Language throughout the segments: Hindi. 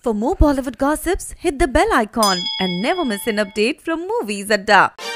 For more Bollywood gossips, hit the bell icon and never miss an update from Movies Adda.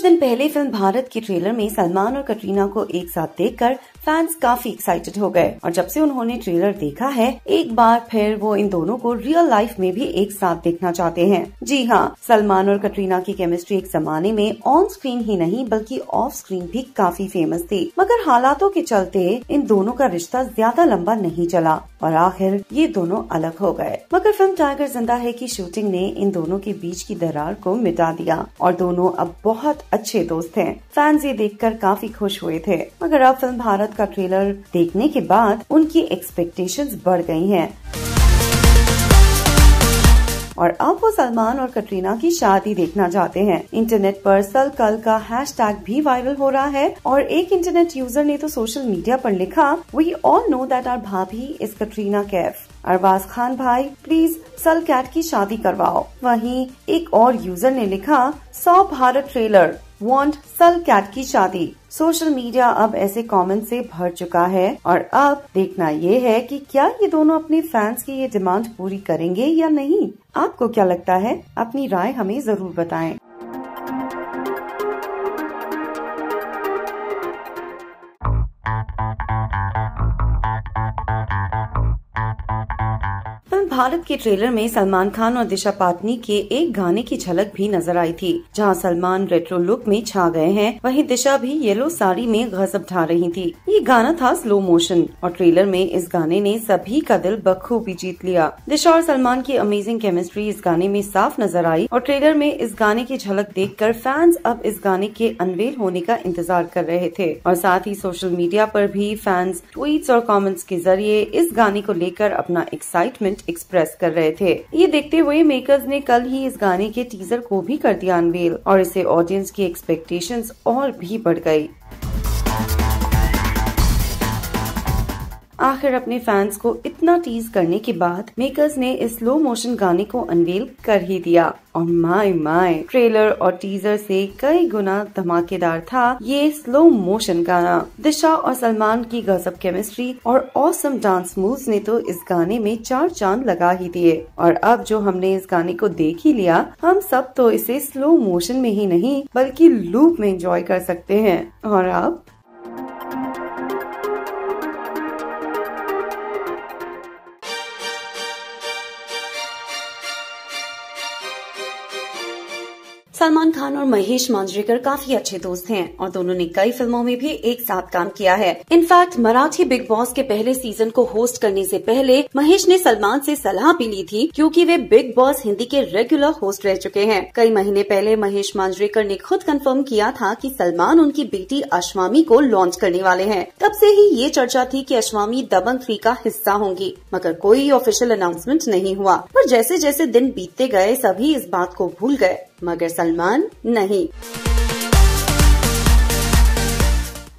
कुछ दिन पहले फ़िल्म भारत के ट्रेलर में सलमान और कटरीना को एक साथ देखकर फैंस काफ़ी एक्साइटेड हो गए। और जब से उन्होंने ट्रेलर देखा है, एक बार फिर वो इन दोनों को रियल लाइफ में भी एक साथ देखना चाहते हैं। जी हाँ सलमान और कटरीना की केमिस्ट्री एक जमाने में ऑन स्क्रीन ही नहीं, बल्कि ऑफ़ स्क्रीन भी काफ़ी फ़ेमस थी। मगर हालातों के चलते इन दोनों का रिश्ता ज़्यादा लंबा नहीं चला और आखिर ये दोनों अलग हो गए। मगर फ़िल्म टाइगर ज़िंदा है की शूटिंग ने इन दोनों के बीच की दरार को मिटा दिया और दोनों अब बहुत अच्छे दोस्त हैं। फैंस ये देखकर काफ़ी खुश हुए थे। मगर अब फ़िल्म भारत का ट्रेलर देखने के बाद उनकी एक्सपेक्टेशंस बढ़ गई हैं। और अब वो सलमान और कटरीना की शादी देखना चाहते हैं। इंटरनेट पर सल कल का हैशटैग भी वायरल हो रहा है और एक इंटरनेट यूज़र ने तो सोशल मीडिया पर लिखा we all know that our भाभी इज़ कटरीना कैफ। अरबाज खान, भाई प्लीज़ सल कैट की शादी करवाओ। वहीं एक और यूज़र ने लिखा, सौ भारत ट्रेलर वांट सल कैट की शादी। सोशल मीडिया अब ऐसे कमेंट से भर चुका है और अब देखना ये है कि क्या ये दोनों अपने फैंस की ये डिमांड पूरी करेंगे या नहीं। आपको क्या लगता है? अपनी राय हमें ज़रूर बताएँ। भारत के ट्रेलर में सलमान खान और दिशा पाटनी के एक गाने की झलक भी नज़र आई थी। जहाँ सलमान रेट्रो लुक में छा गए हैं, वहीं दिशा भी येलो साड़ी में गजब ढा रही थी। ये गाना था स्लो मोशन और ट्रेलर में इस गाने ने सभी का दिल बखूबी जीत लिया। दिशा और सलमान की अमेजिंग केमिस्ट्री इस गाने में साफ़ नज़र आई और ट्रेलर में इस गाने की झलक देखकर फैंस अब इस गाने के अनवेल होने का इंतज़ार कर रहे थे। और साथ ही सोशल मीडिया पर भी फैंस ट्वीट्स और कमेंट्स के ज़रिए इस गाने को लेकर अपना एक्साइटमेंट एक्सप्रेस कर रहे थे। ये देखते हुए मेकर्स ने कल ही इस गाने के टीजर को भी कर दिया अनवेल और इसे ऑडियंस की एक्सपेक्टेशंस और भी बढ़ गई। आखिर अपने फैंस को इतना टीज करने के बाद मेकर्स ने इस स्लो मोशन गाने को अनवेल कर ही दिया। और माय माय ट्रेलर और टीजर से कई गुना धमाकेदार था ये स्लो मोशन गाना। दिशा और सलमान की गजब केमिस्ट्री और ऑसम डांस मूव्स ने तो इस गाने में चार चाँद लगा ही दिए। और अब जो हमने इस गाने को देख ही लिया, हम सब तो इसे स्लो मोशन में ही नहीं, बल्कि लूप में एंजॉय कर सकते हैं। और आप 三万。खान और महेश मांजरेकर काफ़ी अच्छे दोस्त हैं और दोनों ने कई फ़िल्मों में भी एक साथ काम किया है। इनफैक्ट, मराठी बिग बॉस के पहले सीज़न को होस्ट करने से पहले महेश ने सलमान से सलाह भी ली थी, क्योंकि वे बिग बॉस हिंदी के रेगुलर होस्ट रह चुके हैं। कई महीने पहले महेश मांजरेकर ने खुद कंफर्म किया था कि सलमान उनकी बेटी अश्वामी को लॉन्च करने वाले हैं। तब से ही ये चर्चा थी कि अश्वामी दबंग थ्री का हिस्सा होंगी, मगर कोई ऑफिशियल अनाउंसमेंट नहीं हुआ। पर जैसे जैसे दिन बीतते गए, सभी इस बात को भूल गए। मगर सलमान नहीं।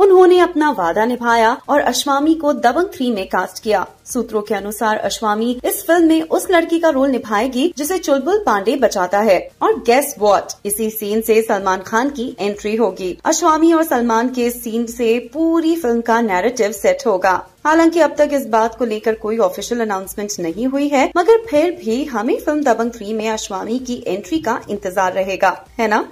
उन्होंने अपना वादा निभाया और अश्वामी को दबंग थ्री में कास्ट किया। सूत्रों के अनुसार अश्वामी इस फ़िल्म में उस लड़की का रोल निभाएगी, जिसे चुलबुल पांडे बचाता है। और गेस वॉट इसी सीन से सलमान खान की एंट्री होगी। अश्वामी और सलमान के सीन से पूरी फ़िल्म का नैरेटिव सेट होगा। हालाँकि अब तक इस बात को लेकर कोई ऑफिशियल अनाउंसमेंट नहीं हुई है, मगर फिर भी हमें फ़िल्म दबंग थ्री में अश्वामी की एंट्री का इंतज़ार रहेगा। है ना?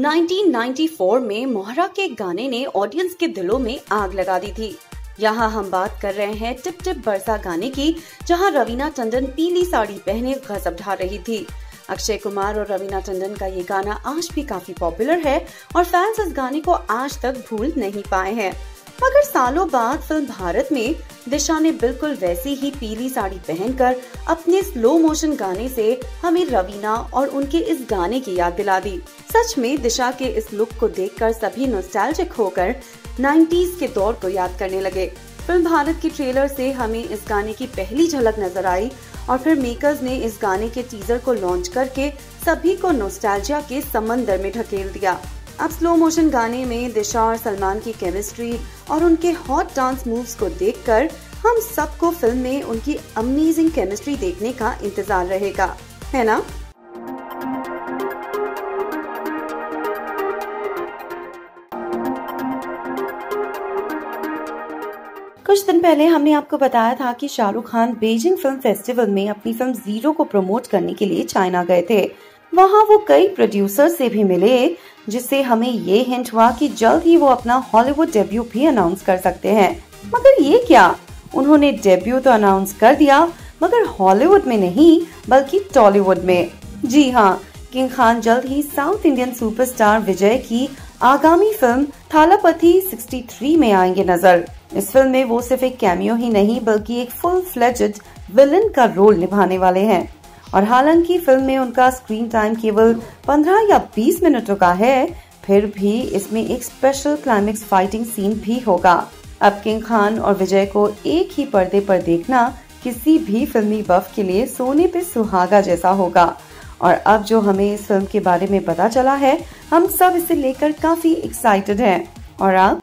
1994 में मोहरा के गाने ने ऑडियंस के दिलों में आग लगा दी थी। यहाँ हम बात कर रहे हैं टिप टिप बरसा गाने की, जहाँ रवीना टंडन पीली साड़ी पहने गजब ढा रही थी। अक्षय कुमार और रवीना टंडन का ये गाना आज भी काफ़ी पॉपुलर है और फैंस इस गाने को आज तक भूल नहीं पाए हैं। मगर सालों बाद फ़िल्म भारत में दिशा ने बिल्कुल वैसी ही पीली साड़ी पहनकर अपने स्लो मोशन गाने से हमें रवीना और उनके इस गाने की याद दिला दी। सच में दिशा के इस लुक को देखकर सभी नोस्टैल्जिक होकर 90s के दौर को याद करने लगे। फ़िल्म भारत के ट्रेलर से हमें इस गाने की पहली झलक नज़र आई और फिर मेकर्स ने इस गाने के टीजर को लॉन्च करके सभी को नोस्टैल्जिया के समंदर में ढकेल दिया। अब स्लो मोशन गाने में दिशा और सलमान की केमिस्ट्री और उनके हॉट डांस मूव्स को देखकर हम सबको फ़िल्म में उनकी अमेजिंग केमिस्ट्री देखने का इंतज़ार रहेगा, है ना? कुछ दिन पहले हमने आपको बताया था कि Shahrukh Khan Beijing film festival में अपनी फ़िल्म ज़ीरो को प्रमोट करने के लिए चाइना गए थे। वहाँ वो कई प्रोड्यूसर से भी मिले, जिससे हमें ये हिंट हुआ कि जल्द ही वो अपना हॉलीवुड डेब्यू भी अनाउंस कर सकते हैं। मगर ये क्या? उन्होंने डेब्यू तो अनाउंस कर दिया, मगर हॉलीवुड में नहीं, बल्कि टॉलीवुड में। जी हाँ किंग खान जल्द ही साउथ इंडियन सुपरस्टार विजय की आगामी फ़िल्म थालापति 63 में आएँगे नज़र। इस फ़िल्म में वो सिर्फ़ एक कैमियो ही नहीं, बल्कि एक फुल फ्लेजेड विलन का रोल निभाने वाले हैं। और हालाँकि फ़िल्म में उनका स्क्रीन टाइम केवल 15 या 20 मिनटों का है, फिर भी इसमें एक स्पेशल क्लाइमेक्स फाइटिंग सीन भी होगा। अब किंग खान और विजय को एक ही पर्दे पर देखना किसी भी फिल्मी बफ के लिए सोने पे सुहागा जैसा होगा। और अब जो हमें इस फ़िल्म के बारे में पता चला है, हम सब इसे लेकर काफ़ी एक्साइटेड हैं। और आप?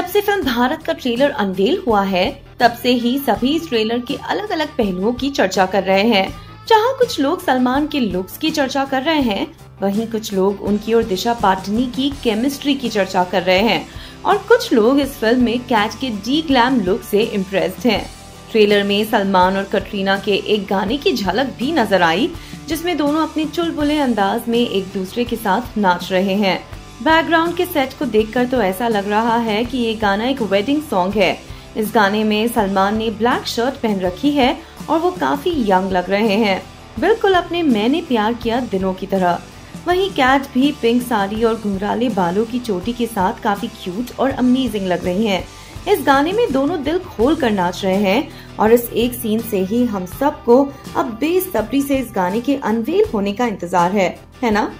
जब से फ़िल्म भारत का ट्रेलर अनवेल हुआ है, तब से ही सभी इस ट्रेलर के अलग अलग पहलुओं की चर्चा कर रहे हैं। जहाँ कुछ लोग सलमान के लुक्स की चर्चा कर रहे हैं, वहीं कुछ लोग उनकी और दिशा पाटनी की केमिस्ट्री की चर्चा कर रहे हैं। और कुछ लोग इस फ़िल्म में कैच के डी ग्लैम लुक से इम्प्रेस्ड हैं। ट्रेलर में सलमान और कटरीना के एक गाने की झलक भी नज़र आई, जिसमें दोनों अपने चुलबुले अंदाज में एक दूसरे के साथ नाच रहे हैं। बैकग्राउंड के सेट को देखकर तो ऐसा लग रहा है कि ये गाना एक वेडिंग सॉन्ग है। इस गाने में सलमान ने ब्लैक शर्ट पहन रखी है और वो काफ़ी यंग लग रहे हैं। बिल्कुल अपने मैंने प्यार किया दिनों की तरह। वहीं कैट भी पिंक साड़ी और घुंघराले बालों की चोटी के साथ काफ़ी क्यूट और अमेजिंग लग रही हैं। इस गाने में दोनों दिल खोल कर नाच रहे हैं और इस एक सीन से ही हम सबको अब बेसब्री से इस गाने के अनवेल होने का इंतज़ार है। है ना?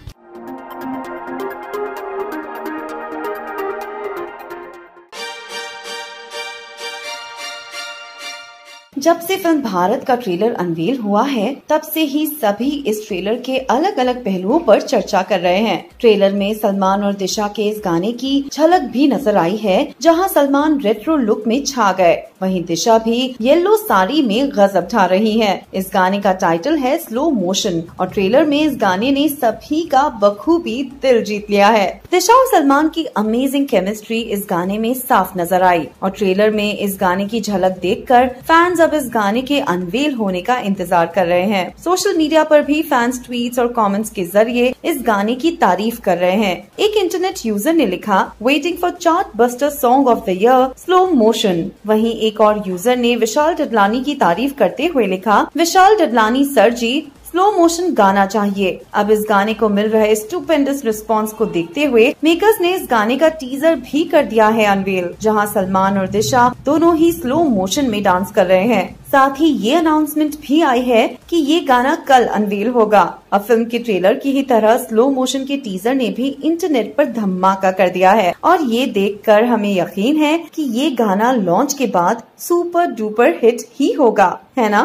जब से फ़िल्म भारत का ट्रेलर अनवील हुआ है, तब से ही सभी इस ट्रेलर के अलग अलग पहलुओं पर चर्चा कर रहे हैं। ट्रेलर में सलमान और दिशा के इस गाने की झलक भी नज़र आई है, जहाँ सलमान रेट्रो लुक में छा गए। वहीं दिशा भी येलो साड़ी में गजब ढा रही है। इस गाने का टाइटल है स्लो मोशन और ट्रेलर में इस गाने ने सभी का बखूबी दिल जीत लिया है। दिशा और सलमान की अमेजिंग केमिस्ट्री इस गाने में साफ़ नज़र आई, और ट्रेलर में इस गाने की झलक देखकर फैंस अब इस गाने के अनवेल होने का इंतज़ार कर रहे हैं। सोशल मीडिया पर भी फैंस ट्वीट्स और कमेंट्स के ज़रिए इस गाने की तारीफ़ कर रहे हैं। एक इंटरनेट यूज़र ने लिखा waiting for chartbuster song of the year slow motion वहीं एक और यूज़र ने विशाल डडलानी की तारीफ़ करते हुए लिखा, Vishal Dadlani, sir ji slow motion गाना चाहिए। अब इस गाने को मिल रहे स्टूपेंडस रिस्पांस को देखते हुए मेकर्स ने इस गाने का टीजर भी कर दिया है अनवेल, जहाँ सलमान और दिशा दोनों ही स्लो मोशन में डांस कर रहे हैं। साथ ही ये अनाउंसमेंट भी आई है कि ये गाना कल अनवेल होगा। अब फ़िल्म के ट्रेलर की ही तरह स्लो मोशन के टीजर ने भी इंटरनेट पर धमाका कर दिया है। और ये देखकर हमें यकीन है कि ये गाना लॉन्च के बाद सुपर डुपर हिट ही होगा, है ना?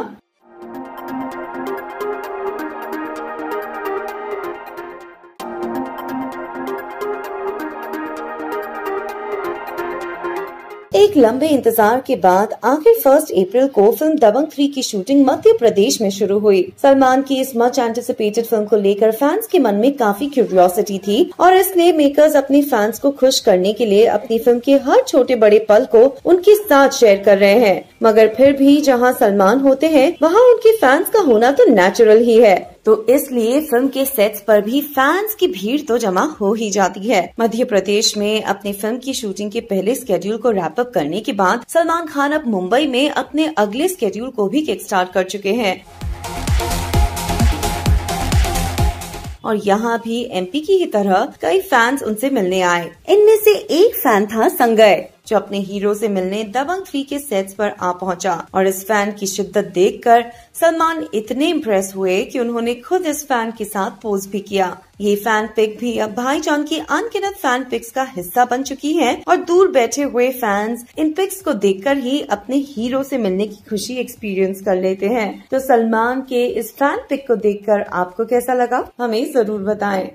एक लंबे इंतज़ार के बाद आखिर फ़र्स्ट अप्रैल को फ़िल्म दबंग थ्री की शूटिंग मध्य प्रदेश में शुरू हुई। सलमान की इस मच एंटिसिपेटेड फ़िल्म को लेकर फैंस के मन में काफ़ी क्यूरियोसिटी थी और इसलिए मेकर्स अपने फैंस को खुश करने के लिए अपनी फ़िल्म के हर छोटे बड़े पल को उनके साथ शेयर कर रहे हैं। मगर फिर भी जहाँ सलमान होते हैं, वहाँ उनके फैंस का होना तो नेचुरल ही है। तो इसलिए फ़िल्म के सेट्स पर भी फैंस की भीड़ तो जमा हो ही जाती है। मध्य प्रदेश में अपनी फ़िल्म की शूटिंग के पहले स्केड्यूल को रैप अप करने के बाद सलमान खान अब मुंबई में अपने अगले स्केड्यूल को भी किक स्टार्ट कर चुके हैं। और यहाँ भी एमपी की ही तरह कई फैंस उनसे मिलने आए। इनमें से एक फ़ैन था संगय। जो अपने हीरो से मिलने दबंग थ्री के सेट्स पर आ पहुँचा। और इस फ़ैन की शिद्दत देखकर सलमान इतने इम्प्रेस हुए कि उन्होंने खुद इस फ़ैन के साथ पोज भी किया। ये फ़ैन पिक भी अब भाईजान की अनगिनत फ़ैन पिक्स का हिस्सा बन चुकी है और दूर बैठे हुए फैंस इन पिक्स को देखकर ही अपने हीरो से मिलने की खुशी एक्सपीरियंस कर लेते हैं। तो सलमान के इस फ़ैन पिक को देखकर आपको कैसा लगा? हमें ज़रूर बताएँ।